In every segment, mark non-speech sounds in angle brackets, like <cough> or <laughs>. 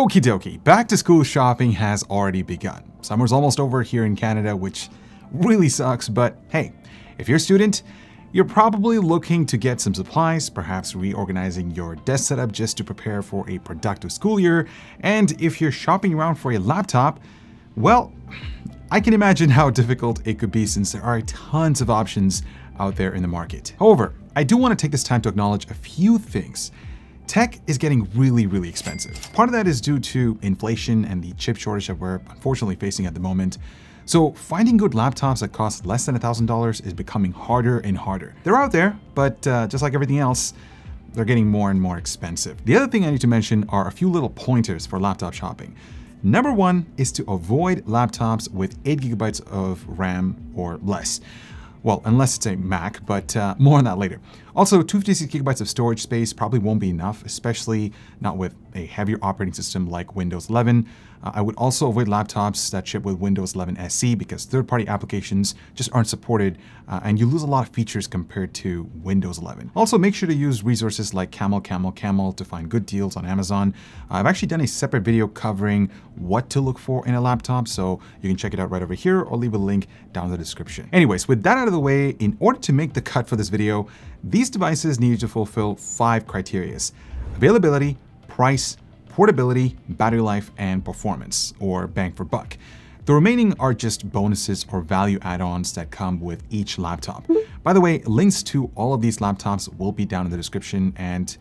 Okie dokie, back to school shopping has already begun. Summer's almost over here in Canada, which really sucks, but hey, if you're a student, you're probably looking to get some supplies, perhaps reorganizing your desk setup just to prepare for a productive school year, and if you're shopping around for a laptop, well, I can imagine how difficult it could be since there are tons of options out there in the market. However, I do want to take this time to acknowledge a few things Tech is getting really, really expensive. Part of that is due to inflation and the chip shortage that we're unfortunately facing at the moment. So finding good laptops that cost less than $1,000 is becoming harder and harder. They're out there, but uh, just like everything else, they're getting more and more expensive. The other thing I need to mention are a few little pointers for laptop shopping. Number one is to avoid laptops with 8 gigabytes of RAM or less. Well, unless it's a Mac, but uh, more on that later. Also, 256 gigabytes of storage space probably won't be enough, especially not with a heavier operating system like Windows 11. Uh, I would also avoid laptops that ship with Windows 11 SE because third-party applications just aren't supported uh, and you lose a lot of features compared to Windows 11. Also, make sure to use resources like Camel, Camel, Camel to find good deals on Amazon. I've actually done a separate video covering what to look for in a laptop, so you can check it out right over here or leave a link down in the description. Anyways, with that out of the way, in order to make the cut for this video, these devices need to fulfill five criterias. Availability, price, portability, battery life, and performance, or bang for buck. The remaining are just bonuses or value add-ons that come with each laptop. By the way, links to all of these laptops will be down in the description and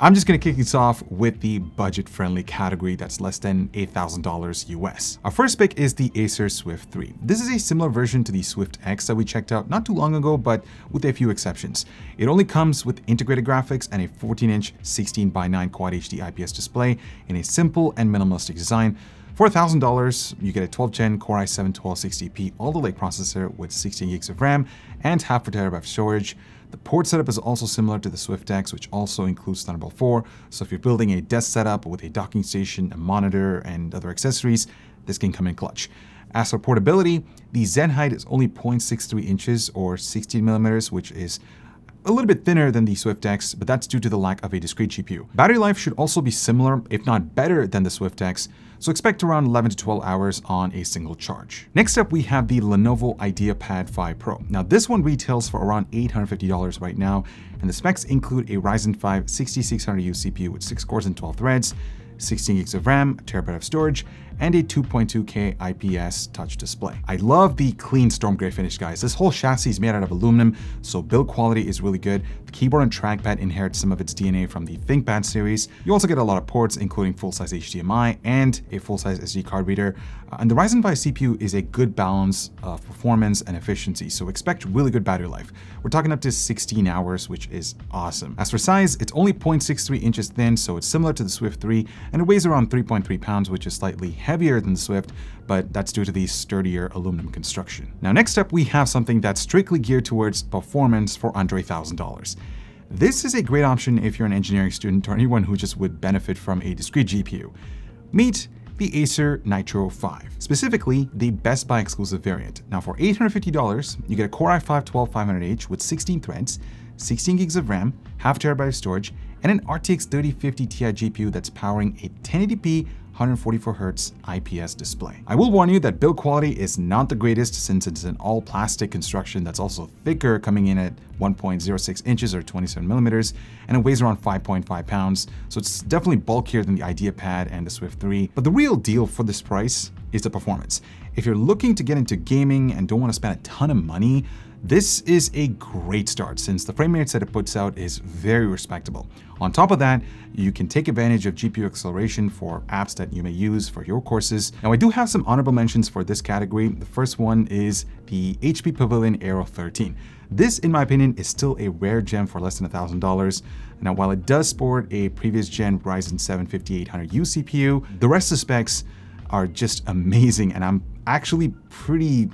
I'm just gonna kick this off with the budget-friendly category that's less than $8,000 US. Our first pick is the Acer Swift 3. This is a similar version to the Swift X that we checked out not too long ago, but with a few exceptions. It only comes with integrated graphics and a 14-inch 16 by 9 Quad HD IPS display in a simple and minimalistic design, for $1,000, you get a 12th gen Core i7 1260p Alder Lake processor with 16 gigs of RAM and half a terabyte of storage. The port setup is also similar to the Swift X, which also includes Thunderbolt 4. So if you're building a desk setup with a docking station, a monitor, and other accessories, this can come in clutch. As for portability, the Z height is only 0.63 inches or 16 millimeters, which is a little bit thinner than the Swift X, but that's due to the lack of a discrete GPU. Battery life should also be similar, if not better than the Swift X, so expect around 11 to 12 hours on a single charge. Next up, we have the Lenovo IdeaPad 5 Pro. Now this one retails for around $850 right now, and the specs include a Ryzen 5 6600U CPU with 6 cores and 12 threads, 16 gigs of RAM, a terabyte of storage, and a 2.2K IPS touch display. I love the clean storm gray finish, guys. This whole chassis is made out of aluminum, so build quality is really good. The keyboard and trackpad inherit some of its DNA from the ThinkPad series. You also get a lot of ports, including full-size HDMI and a full-size SD card reader. Uh, and the Ryzen 5 CPU is a good balance of performance and efficiency, so expect really good battery life. We're talking up to 16 hours, which is awesome. As for size, it's only 0.63 inches thin, so it's similar to the Swift 3, and it weighs around 3.3 pounds, which is slightly heavier than Swift, but that's due to the sturdier aluminum construction. Now next up, we have something that's strictly geared towards performance for under $1,000. This is a great option if you're an engineering student or anyone who just would benefit from a discrete GPU. Meet the Acer Nitro 5, specifically the Best Buy exclusive variant. Now for $850, you get a Core i5-12500H with 16 threads, 16 gigs of RAM, half terabyte of storage, and an RTX 3050 Ti GPU that's powering a 1080p 144Hz IPS display. I will warn you that build quality is not the greatest since it's an all plastic construction that's also thicker coming in at 1.06 inches or 27 millimeters and it weighs around 5.5 pounds. So it's definitely bulkier than the IdeaPad and the Swift 3. But the real deal for this price is the performance. If you're looking to get into gaming and don't want to spend a ton of money, this is a great start since the frame rates that it puts out is very respectable. On top of that, you can take advantage of GPU acceleration for apps that you may use for your courses. Now I do have some honorable mentions for this category. The first one is the HP Pavilion Aero 13. This, in my opinion, is still a rare gem for less than $1,000. Now, while it does sport a previous gen Ryzen 7 5800U CPU, the rest of the specs are just amazing and I'm actually pretty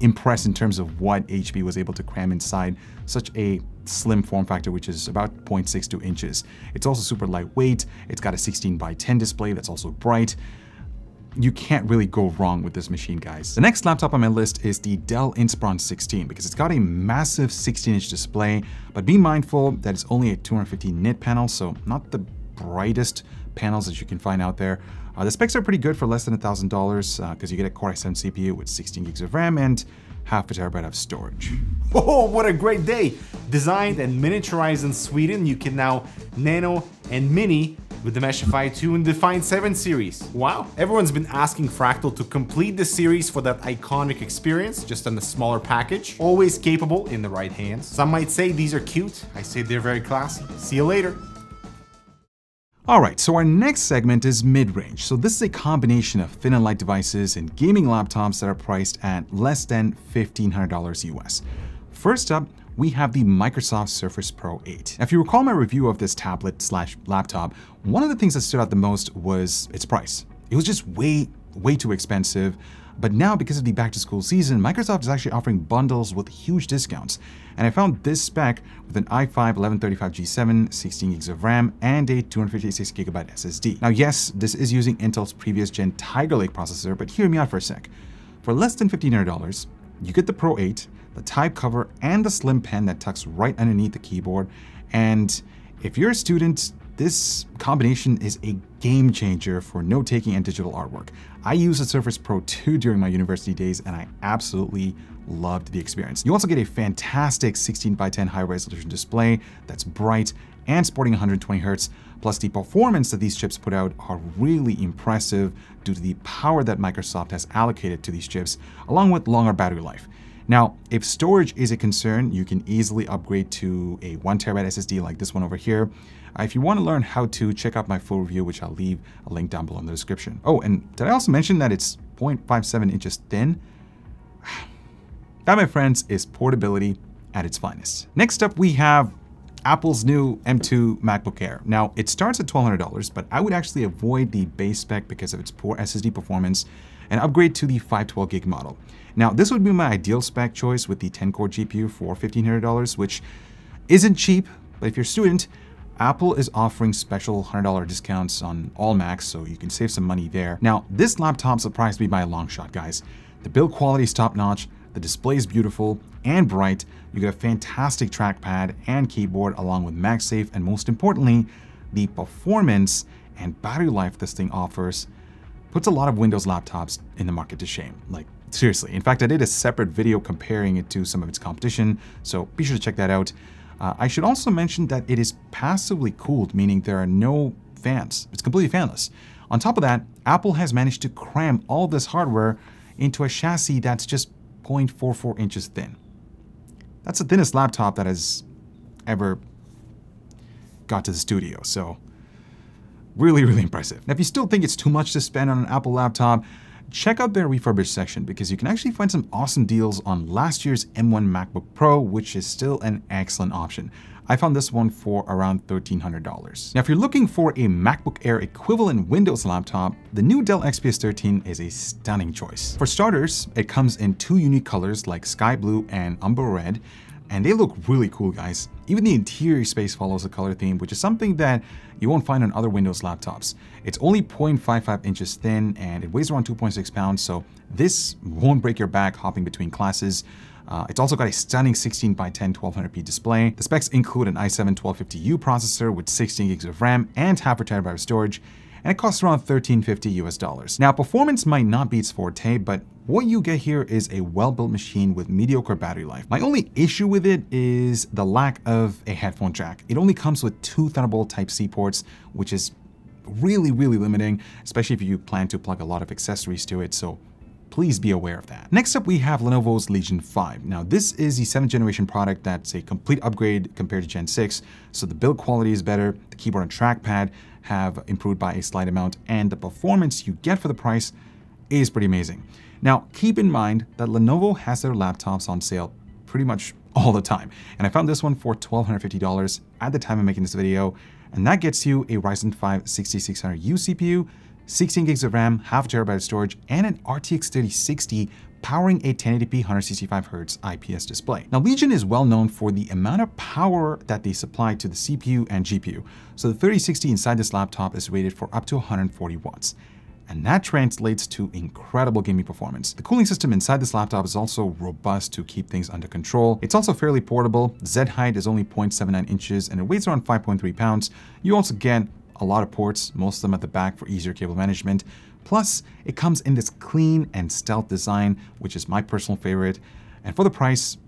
impressed in terms of what HP was able to cram inside such a slim form factor, which is about 0.62 inches. It's also super lightweight. It's got a 16 by 10 display that's also bright. You can't really go wrong with this machine, guys. The next laptop on my list is the Dell Inspiron 16 because it's got a massive 16-inch display, but be mindful that it's only a 250 nit panel, so not the brightest panels that you can find out there. Uh, the specs are pretty good for less than $1,000 because uh, you get a Core i7 CPU with 16 gigs of RAM and half a terabyte of storage. <laughs> Oh, what a great day! Designed and miniaturized in Sweden, you can now nano and mini with the Meshify 2 and Define 7 series. Wow, everyone's been asking Fractal to complete the series for that iconic experience, just on a smaller package. Always capable in the right hands. Some might say these are cute, I say they're very classy. See you later. Alright, so our next segment is mid-range. So this is a combination of thin and light devices and gaming laptops that are priced at less than $1,500 US. First up, we have the Microsoft Surface Pro 8. if you recall my review of this tablet slash laptop, one of the things that stood out the most was its price. It was just way, way too expensive. But now, because of the back to school season, Microsoft is actually offering bundles with huge discounts. And I found this spec with an i5 1135G7, 16 gigs of RAM, and a 256GB SSD. Now, yes, this is using Intel's previous gen Tiger Lake processor, but hear me out for a sec. For less than $1,500, you get the Pro 8, the type cover, and the slim pen that tucks right underneath the keyboard. And if you're a student, this combination is a game changer for note-taking and digital artwork. I used the Surface Pro 2 during my university days and I absolutely loved the experience. You also get a fantastic 16 by 10 high resolution display that's bright and sporting 120 Hz. Plus the performance that these chips put out are really impressive due to the power that Microsoft has allocated to these chips, along with longer battery life. Now, if storage is a concern, you can easily upgrade to a 1TB SSD like this one over here. If you want to learn how to, check out my full review, which I'll leave a link down below in the description. Oh, and did I also mention that it's 0.57 inches thin? <sighs> That, my friends, is portability at its finest. Next up, we have Apple's new M2 MacBook Air. Now, it starts at $1,200, but I would actually avoid the base spec because of its poor SSD performance and upgrade to the 512 gig model. Now, this would be my ideal spec choice with the 10-core GPU for $1,500, which isn't cheap, but if you're a student, Apple is offering special $100 discounts on all Macs, so you can save some money there. Now, this laptop surprised me by a long shot, guys. The build quality is top-notch, the display is beautiful and bright, you get a fantastic trackpad and keyboard along with MagSafe, and most importantly, the performance and battery life this thing offers puts a lot of Windows laptops in the market to shame. Like, seriously. In fact, I did a separate video comparing it to some of its competition, so be sure to check that out. Uh, I should also mention that it is passively cooled, meaning there are no fans. It's completely fanless. On top of that, Apple has managed to cram all this hardware into a chassis that's just 0.44 inches thin. That's the thinnest laptop that has ever got to the studio, so really, really impressive. Now, if you still think it's too much to spend on an Apple laptop, check out their refurbished section because you can actually find some awesome deals on last year's M1 MacBook Pro, which is still an excellent option. I found this one for around $1,300. Now, if you're looking for a MacBook Air equivalent Windows laptop, the new Dell XPS 13 is a stunning choice. For starters, it comes in two unique colors like sky blue and umber red, and they look really cool, guys. Even the interior space follows a color theme, which is something that you won't find on other Windows laptops. It's only 0.55 inches thin and it weighs around 2.6 pounds, so this won't break your back hopping between classes. Uh, it's also got a stunning 16 by 10 1200p display. The specs include an i7-1250U processor with 16 gigs of RAM and half a terabyte of storage, and it costs around 1350 US dollars. Now, performance might not be its forte, but what you get here is a well-built machine with mediocre battery life. My only issue with it is the lack of a headphone jack. It only comes with two Thunderbolt Type-C ports, which is really, really limiting, especially if you plan to plug a lot of accessories to it. So please be aware of that. Next up, we have Lenovo's Legion 5. Now, this is the 7th generation product that's a complete upgrade compared to Gen 6, so the build quality is better, the keyboard and trackpad have improved by a slight amount, and the performance you get for the price is pretty amazing. Now, keep in mind that Lenovo has their laptops on sale pretty much all the time, and I found this one for $1,250 at the time of making this video, and that gets you a Ryzen 5 6600U CPU, 16 gigs of RAM, half terabyte of storage, and an RTX 3060 powering a 1080p 165Hz IPS display. Now Legion is well known for the amount of power that they supply to the CPU and GPU. So the 3060 inside this laptop is rated for up to 140 watts and that translates to incredible gaming performance. The cooling system inside this laptop is also robust to keep things under control. It's also fairly portable. Z height is only 0.79 inches and it weighs around 5.3 pounds. You also get a lot of ports, most of them at the back for easier cable management. Plus, it comes in this clean and stealth design, which is my personal favorite. And for the price,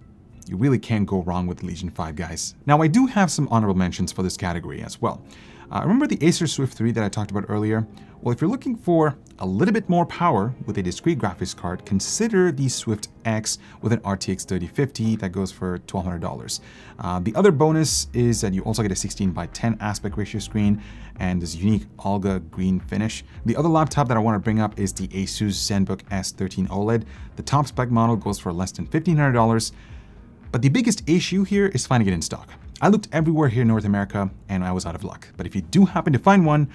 you really can't go wrong with Legion 5, guys. Now, I do have some honorable mentions for this category as well. Uh, remember the Acer Swift 3 that I talked about earlier? Well, if you're looking for a little bit more power with a discrete graphics card, consider the Swift X with an RTX 3050 that goes for $1,200. Uh, the other bonus is that you also get a 16 by 10 aspect ratio screen and this unique Alga green finish. The other laptop that I want to bring up is the Asus ZenBook S13 OLED. The top spec model goes for less than $1,500, but the biggest issue here is finding it in stock. I looked everywhere here in North America and I was out of luck. But if you do happen to find one,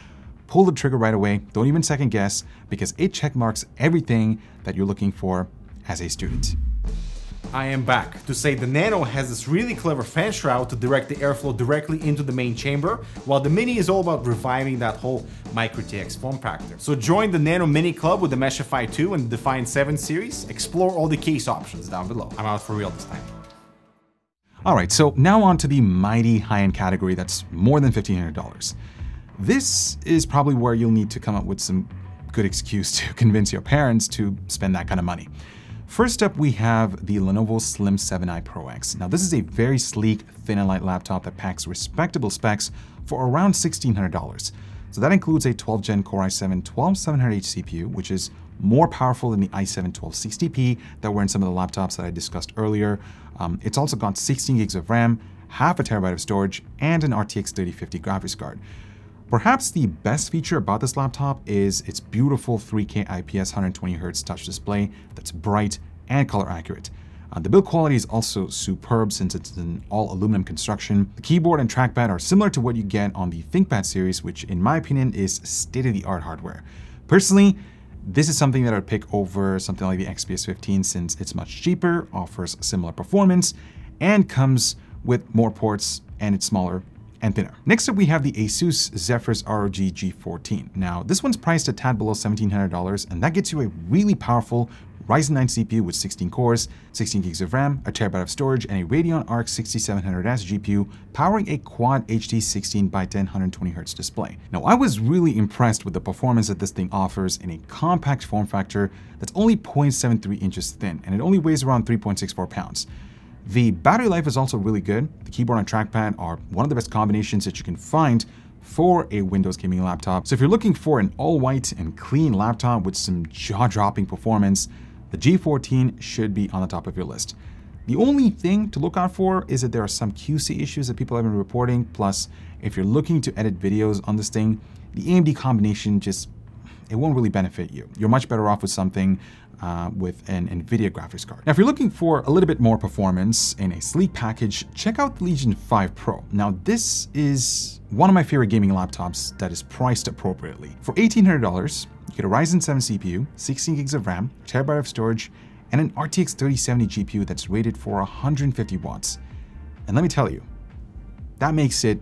pull the trigger right away. Don't even second guess because it checkmarks everything that you're looking for as a student. I am back to say the Nano has this really clever fan shroud to direct the airflow directly into the main chamber, while the Mini is all about reviving that whole Micro ATX form factor. So join the Nano Mini Club with the Meshify 2 and the Define 7 series, explore all the case options down below. I'm out for real this time. All right, so now on to the mighty high-end category that's more than $1,500. This is probably where you'll need to come up with some good excuse to <laughs> convince your parents to spend that kind of money. First up, we have the Lenovo Slim 7i Pro X. Now, this is a very sleek, thin and light laptop that packs respectable specs for around $1,600. So that includes a 12th gen Core i7-12700H CPU, which is more powerful than the i7-1260p that were in some of the laptops that I discussed earlier. Um, it's also got 16 gigs of RAM, half a terabyte of storage, and an RTX 3050 graphics card. Perhaps the best feature about this laptop is its beautiful 3K IPS 120Hz touch display that's bright and color accurate. Uh, the build quality is also superb since it's an all aluminum construction. The keyboard and trackpad are similar to what you get on the ThinkPad series, which in my opinion is state-of-the-art hardware. Personally, this is something that I'd pick over something like the XPS 15 since it's much cheaper, offers similar performance, and comes with more ports and it's smaller and thinner. Next up, we have the Asus Zephyrus ROG G14. Now, this one's priced a tad below $1,700, and that gets you a really powerful Ryzen 9 CPU with 16 cores, 16 gigs of RAM, a terabyte of storage, and a Radeon RX 6700S GPU powering a quad HD 16 by 10 120Hz display. Now, I was really impressed with the performance that this thing offers in a compact form factor that's only 0.73 inches thin, and it only weighs around 3.64 pounds. The battery life is also really good. The keyboard and trackpad are one of the best combinations that you can find for a Windows gaming laptop. So if you're looking for an all-white and clean laptop with some jaw-dropping performance, the G14 should be on the top of your list. The only thing to look out for is that there are some QC issues that people have been reporting. Plus, if you're looking to edit videos on this thing, the AMD combination just, it won't really benefit you. You're much better off with something uh, with an NVIDIA graphics card. Now, if you're looking for a little bit more performance in a sleek package, check out the Legion 5 Pro. Now, this is one of my favorite gaming laptops that is priced appropriately. For $1,800, you get a Ryzen 7 CPU, 16 gigs of RAM, terabyte of storage, and an RTX 3070 GPU that's rated for 150 watts. And let me tell you, that makes it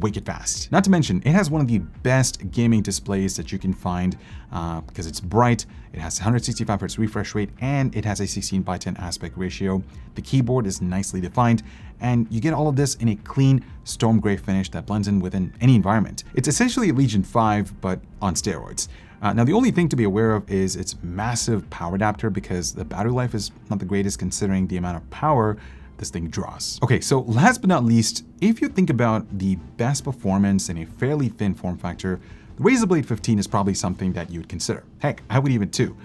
wicked fast. Not to mention, it has one of the best gaming displays that you can find uh, because it's bright, it has 165 Hz refresh rate, and it has a 16 by 10 aspect ratio. The keyboard is nicely defined, and you get all of this in a clean storm gray finish that blends in within any environment. It's essentially a Legion 5, but on steroids. Uh, now, the only thing to be aware of is its massive power adapter because the battery life is not the greatest considering the amount of power this thing draws. Okay, so last but not least, if you think about the best performance in a fairly thin form factor, the Razer Blade 15 is probably something that you'd consider. Heck, I would even too.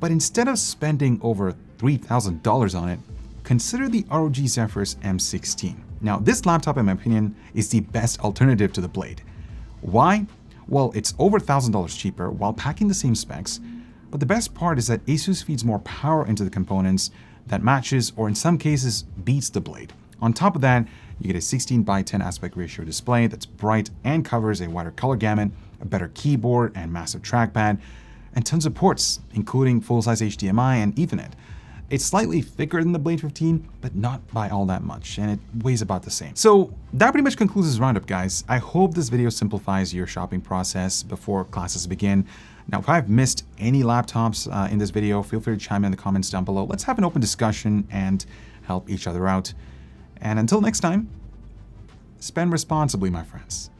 But instead of spending over $3,000 on it, consider the ROG Zephyrus M16. Now, this laptop, in my opinion, is the best alternative to the Blade. Why? Well, it's over $1,000 cheaper while packing the same specs, but the best part is that ASUS feeds more power into the components that matches or in some cases beats the Blade. On top of that, you get a 16 by 10 aspect ratio display that's bright and covers a wider color gamut, a better keyboard and massive trackpad, and tons of ports, including full-size HDMI and Ethernet. It's slightly thicker than the Blade 15, but not by all that much, and it weighs about the same. So that pretty much concludes this roundup, guys. I hope this video simplifies your shopping process before classes begin. Now, if I've missed any laptops uh, in this video, feel free to chime in the comments down below. Let's have an open discussion and help each other out. And until next time, spend responsibly, my friends.